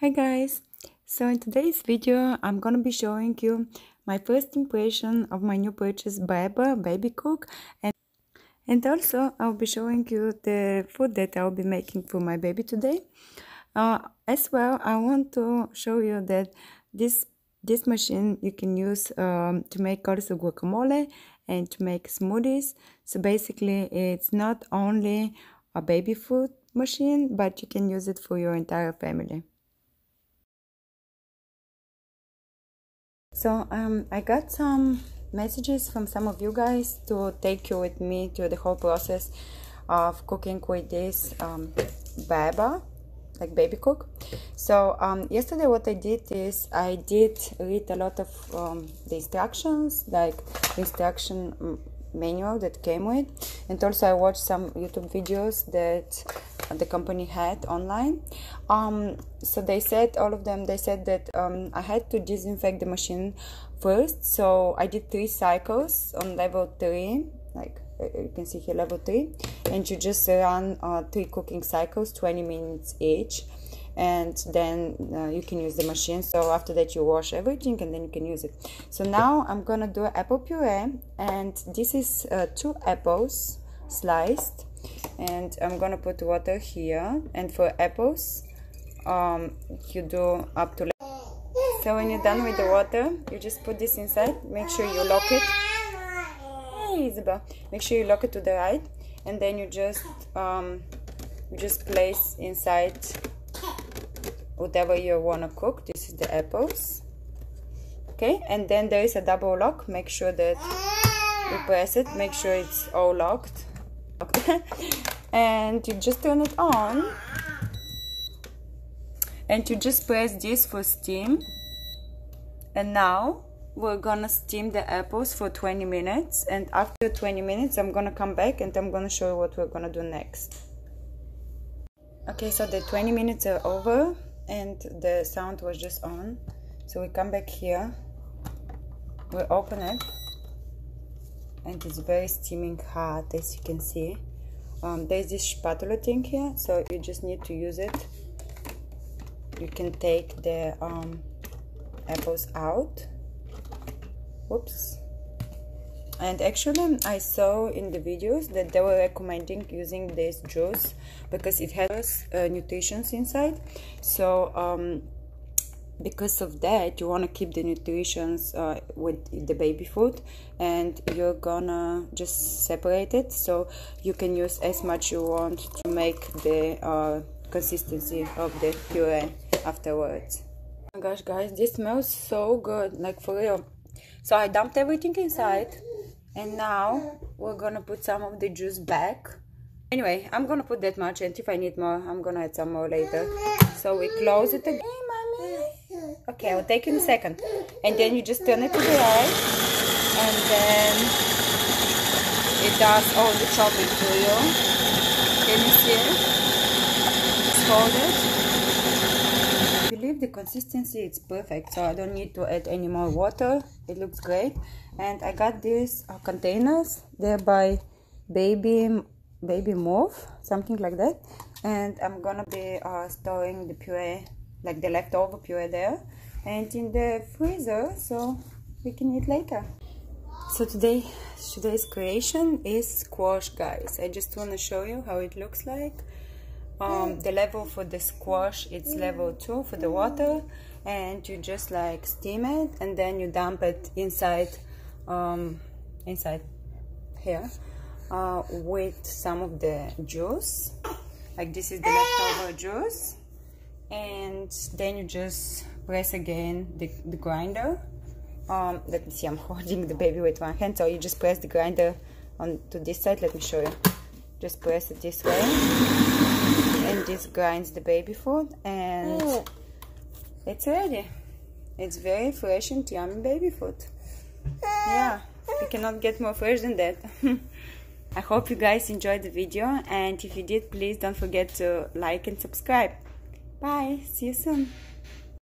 Hi guys! So in today's video I'm gonna be showing you my first impression of my new purchase Beaba Baby Cook and and also I'll be showing you the food that I'll be making for my baby today. Uh, as well I want to show you that this this machine you can use um, to make also guacamole and to make smoothies. So basically it's not only a baby food machine but you can use it for your entire family. So um, I got some messages from some of you guys to take you with me through the whole process of cooking with this um, Beaba like baby cook. So um, yesterday what I did is I did read a lot of um, the instructions like instruction manual that came with. And also I watched some YouTube videos that the company had online. Um, so they said all of them they said that um, I had to disinfect the machine first. So I did three cycles on level 3 like uh, you can see here level 3 and you just run uh, three cooking cycles 20 minutes each and then uh, you can use the machine. So after that you wash everything and then you can use it. So now i'm gonna do apple puree and this is uh, two apples sliced and i'm gonna put water here. And for apples um, you do up to so when you're done with the water you just put this inside. Make sure you lock it. Hey Isabel. Make sure you lock it to the right and then you just um, you just place inside whatever you want to cook this is the apples. Okay and then there is a double lock. Make sure that you press it. Make sure it's all locked. And you just turn it on. And you just press this for steam. And now we're gonna steam the apples for 20 minutes. And after 20 minutes I'm gonna come back and I'm gonna show you what we're gonna do next. Okay so the 20 minutes are over and the sound was just on. So we come back here. We open it. And it's very steaming hot as you can see. Um, there's this spatula thing here so you just need to use it. You can take the um, apples out. Whoops and actually I saw in the videos that they were recommending using this juice because it has uh, nutritions inside. So um, because of that you want to keep the nutritions uh, with the baby food and you're gonna just separate it. So you can use as much you want to make the uh, consistency of the puree afterwards. Oh my gosh guys this smells so good. Like for real. So I dumped everything inside and now we're gonna put some of the juice back. Anyway i'm gonna put that much and if i need more i'm gonna add some more later. So we close it again. Hey, mommy. okay i'll take in a second. And then you just turn it to the right and then it does all the chopping for you. Can you see it? It's folded The consistency is perfect so I don't need to add any more water it looks great. And I got these uh, containers they're by baby Babymoov something like that. And I'm gonna be uh, storing the puree like the leftover puree there and in the freezer so we can eat later. So today today's creation is squash guys. I just want to show you how it looks like um, the level for the squash it's level 2 for the water and you just like steam it and then you dump it inside um, inside here uh, with some of the juice. Like this is the leftover juice. And then you just press again the, the grinder. Um, let me see I'm holding the baby with one hand so you just press the grinder on to this side. Let me show you. Just press it this way and this grinds the baby food and oh. it's ready. It's very fresh and yummy baby food. Yeah ah. you cannot get more fresh than that. I hope you guys enjoyed the video and if you did please don't forget to like and subscribe. Bye. See you soon